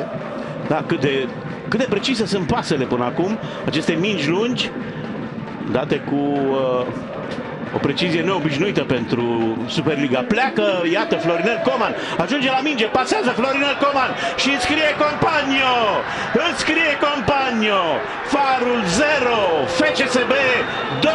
pasele. Da, cât de, cât de precise sunt pasele până acum. Aceste mingi lungi, date cu uh, o precizie neobișnuită pentru Superliga. Pleacă, iată, Florinel Coman. Ajunge la minge, pasează Florinel Coman și înscrie Compagno. Înscrie Compagno. Farul 0, FCSB 2.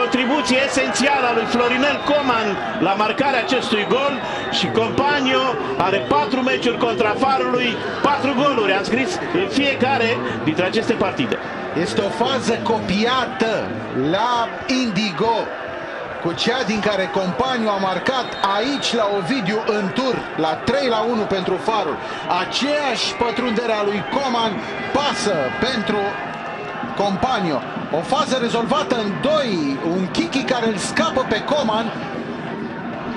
Contribuție esențială a lui Florinel Coman la marcarea acestui gol și Compagno are patru meciuri contra Farului, patru goluri. A scris în fiecare dintre aceste partide. Este o fază copiată la Indigo cu cea din care Companiu a marcat aici la Ovidiu în tur, la 3 la 1 pentru Farul. Aceeași pătrundere a lui Coman pasă pentru Companiu. O fază rezolvată în 2, un Kiki care îl scapă pe Coman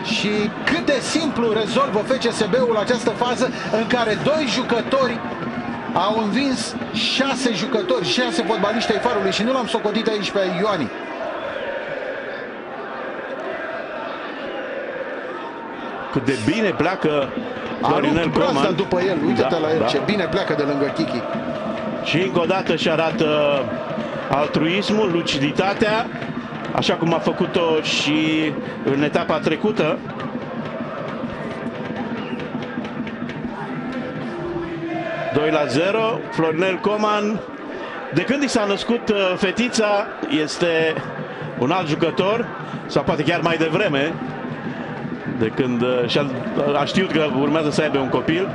și cât de simplu rezolvă FCSB-ul această fază în care doi jucători au învins șase jucători, șase fotbaliști ai farului și nu l-am socotit aici pe Ioani. Cât de bine pleacă Florinel Coman. după el, uite-te da, la el, da. ce bine pleacă de lângă Kiki. Și încă o dată și arată altruismul, luciditatea, așa cum a făcut-o și în etapa trecută. Doi la 0, Florinel Coman, de când i s-a născut uh, fetița, este un alt jucător, sau poate chiar mai devreme, de când uh, și-a, a știut că urmează să aibă un copil.